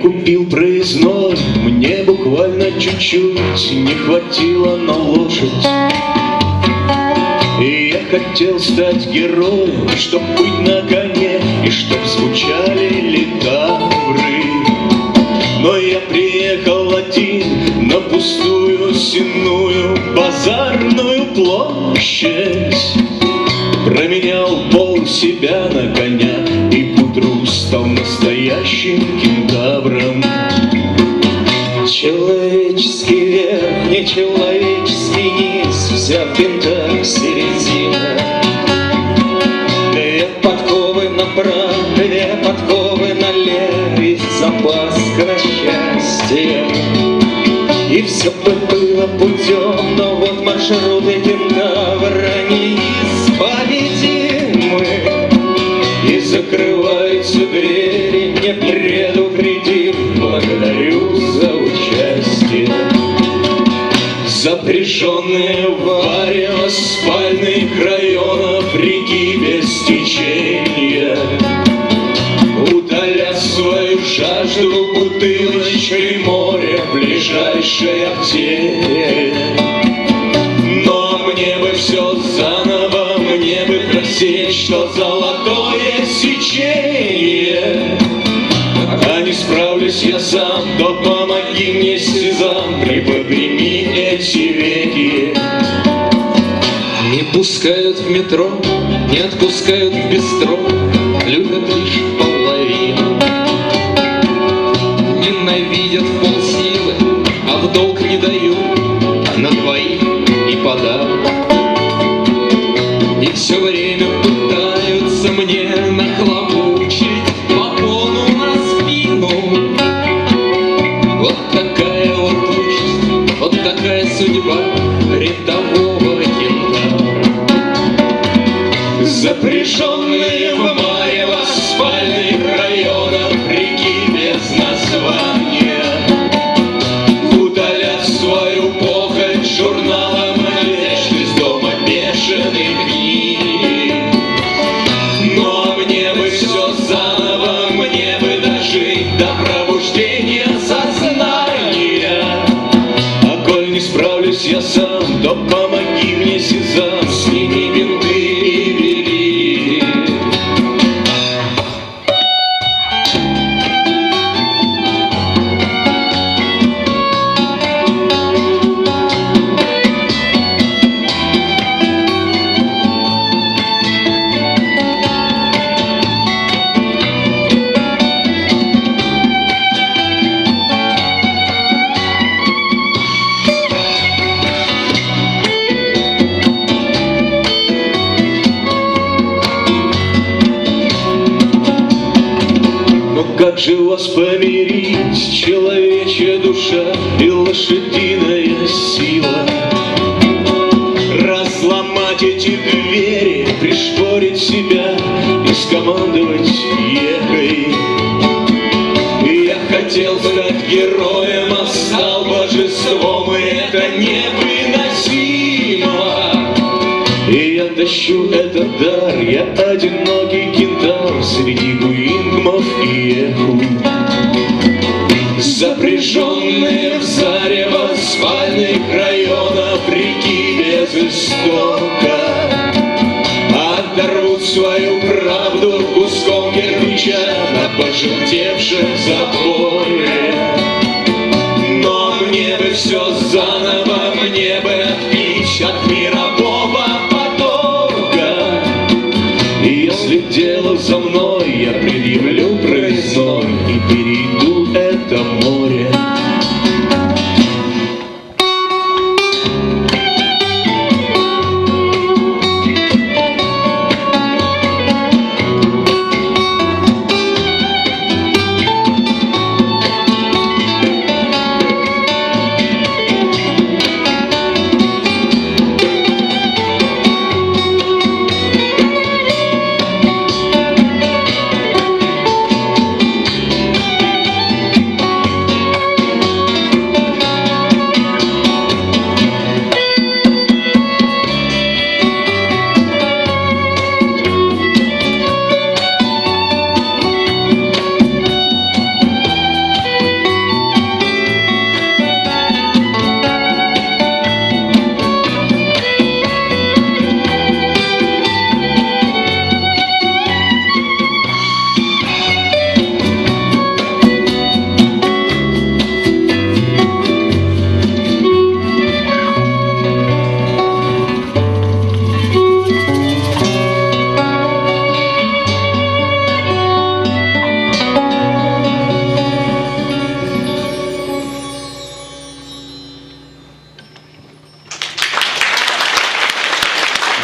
купил проездной, мне буквально чуть-чуть не хватило на лошадь. И я хотел стать героем, чтоб быть на коне И чтоб звучали литавры Но я приехал один на пустую сенную базарную площадь Променял пол себя на коня Человеческий верх, нечеловеческий низ, Вся в бинтах середина. Две подковы направо, две подковы налево, И запаска на счастье. И все бы было путем, но вот маршруты кентавра неисповедимы. И закрываются В варево спальных районов реки без течения Удаля свою жажду бутылочкой моря ближайшей аптеке Но мне бы все заново, мне бы просечь то золотое сечение а не справлюсь я сам, то помоги мне, Сезам, приподними эти веки. Не пускают в метро, не отпускают в бистро, Любят лишь половину. Ненавидят в полсилы, а в долг не дают, На двоих и подавно. И все время пытаются мне нахлобучить Попону на спину. Вот такая вот участь, вот такая судьба Запряженные в марево спальных районах реки без названия. Удалят свою похоть журналом одежды с дома бешеной книги Но мне бы все заново, мне бы дожить до пробуждения сознания. А коль не справлюсь я сам, то помоги мне, Сезам, как же вас помирить, человечья душа и лошадиная сила? Разломать эти двери, пришпорить себя и скомандовать ехай. Я хотел стать героем, а стал божеством, и это невыносимо. И я тащу этот дар, я одинокий Среди гуингмов и эху. Запряженные в зарево спальных районов Реки без истока Оторвут свою правду куском кирпича На пожелтевшем дело за мной, я предъявлю проездной И перейду это море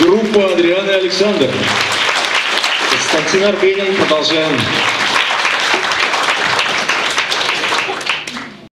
группа Адриан и Александр. Константин Арбенин. Продолжаем.